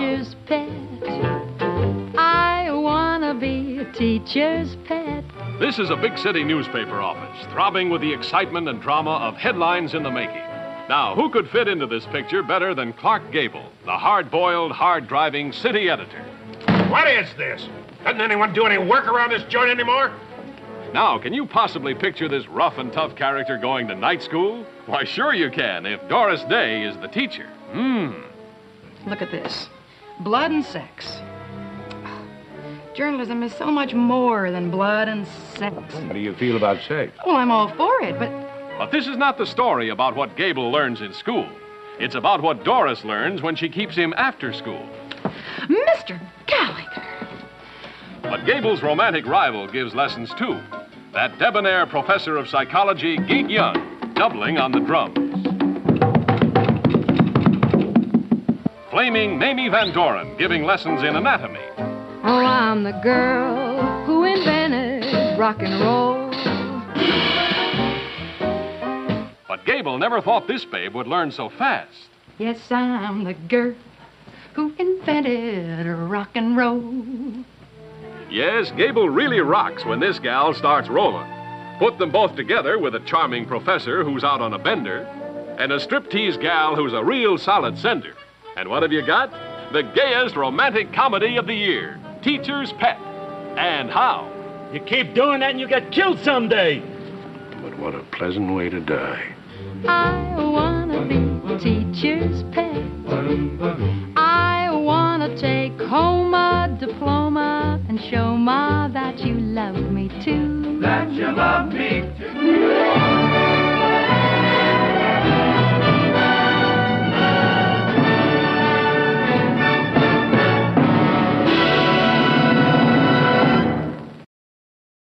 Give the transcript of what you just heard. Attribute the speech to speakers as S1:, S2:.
S1: teacher's pet. I wanna be a teacher's pet. This is a big city newspaper office, throbbing with the excitement and drama of headlines in the making. Now, who could fit into this picture better than Clark Gable, the hard boiled, hard driving city editor?
S2: What is this? Doesn't anyone do any work around this joint anymore?
S1: Now, can you possibly picture this rough and tough character going to night school? Why, sure you can, if Doris Day is the teacher. Hmm.
S3: Look at this blood and sex. Journalism is so much more than blood and sex.
S4: How do you feel about sex?
S3: Well, I'm all for it, but
S1: But this is not the story about what Gable learns in school. It's about what Doris learns when she keeps him after school.
S3: Mr. Gallagher.
S1: But Gable's romantic rival gives lessons too. That debonair professor of psychology, Gig Young, doubling on the drums. Flaming Mamie Van Doren giving lessons in anatomy.
S5: Oh, I'm the girl who invented rock and roll.
S1: But Gable never thought this babe would learn so fast.
S3: Yes, I'm the girl who invented rock and roll.
S1: Yes, Gable really rocks when this gal starts rolling. Put them both together with a charming professor who's out on a bender, and a striptease gal who's a real solid sender. And what have you got? The gayest romantic comedy of the year, Teacher's Pet. And how?
S6: You keep doing that and you get killed someday.
S4: But what a pleasant way to die.
S5: I wanna be teacher's pet. I wanna take home a diploma and show Ma that you love me too.
S7: That you love me too.